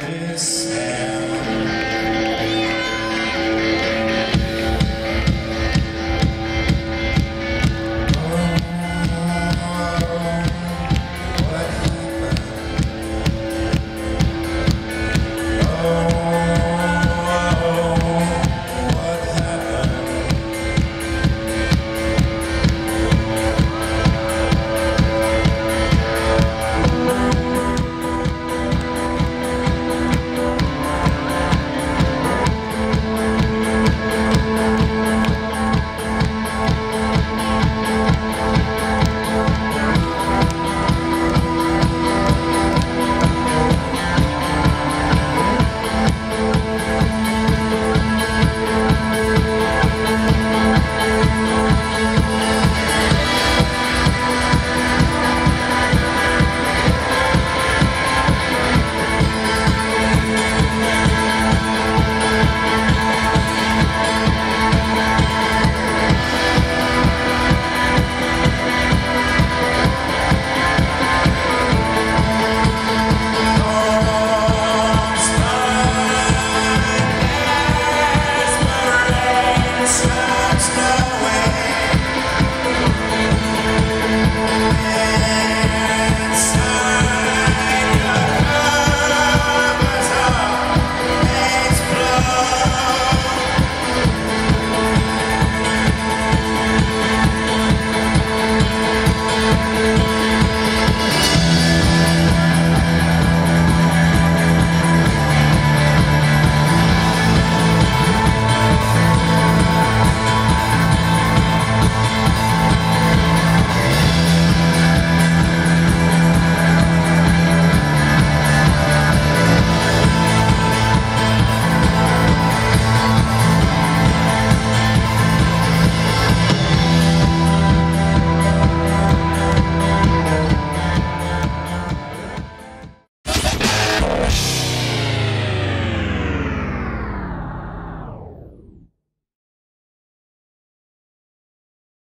desperta.